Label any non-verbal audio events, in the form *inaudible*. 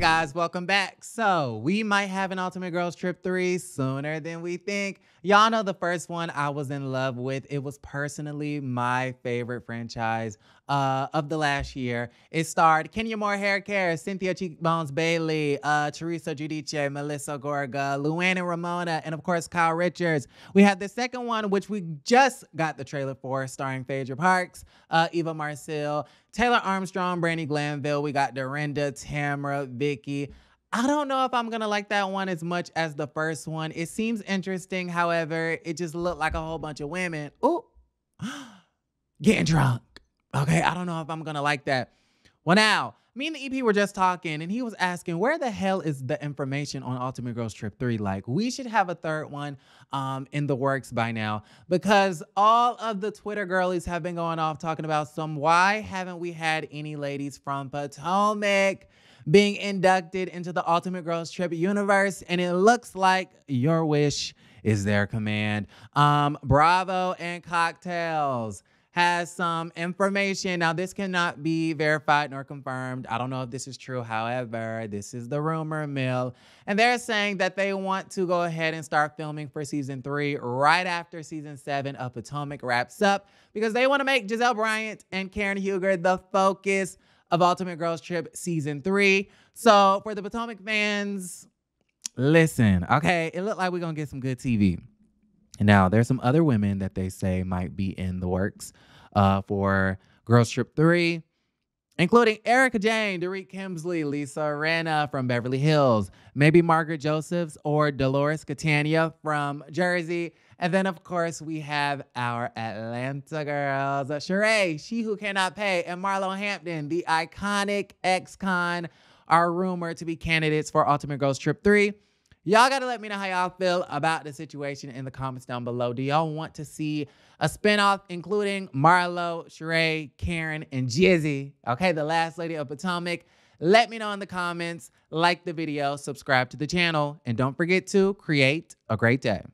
guys, welcome back. So, we might have an Ultimate Girls Trip 3 sooner than we think. Y'all know the first one I was in love with. It was personally my favorite franchise uh, of the last year. It starred Kenya Moore Hair Care, Cynthia Cheekbones Bailey, uh, Teresa Giudice, Melissa Gorga, Luann and Ramona, and of course, Kyle Richards. We had the second one, which we just got the trailer for, starring Phaedra Parks, uh, Eva Marcille, Taylor Armstrong, Brandi Glanville. We got Dorinda, Tamra, Vicki. I don't know if I'm gonna like that one as much as the first one. It seems interesting, however, it just looked like a whole bunch of women. Ooh, *gasps* getting drunk. Okay, I don't know if I'm gonna like that. Well, now, me and the EP were just talking, and he was asking, where the hell is the information on Ultimate Girls Trip 3? Like, we should have a third one um, in the works by now because all of the Twitter girlies have been going off talking about some. Why haven't we had any ladies from Potomac being inducted into the Ultimate Girls Trip universe? And it looks like your wish is their command. Um, Bravo and Cocktails has some information. Now, this cannot be verified nor confirmed. I don't know if this is true. However, this is the rumor mill. And they're saying that they want to go ahead and start filming for season three right after season seven of Potomac wraps up because they want to make Gizelle Bryant and Karen Huger the focus of Ultimate Girls Trip season three. So, for the Potomac fans, listen, okay, it looked like we're going to get some good TV. Now, there's some other women that they say might be in the works uh, for Girls Trip 3, including Erika Jayne, Dorit Kemsley, Lisa Rinna from Beverly Hills, maybe Margaret Josephs or Dolores Catania from Jersey. And then, of course, we have our Atlanta girls, Sheree, She Who Cannot Pay, and Marlo Hampton, the iconic ex-con, are rumored to be candidates for Ultimate Girls Trip 3. Y'all got to let me know how y'all feel about the situation in the comments down below. Do y'all want to see a spinoff including Marlo, Sheree, Karen, and Jizzy? Okay, the last lady of Potomac. Let me know in the comments, like the video, subscribe to the channel, and don't forget to create a great day.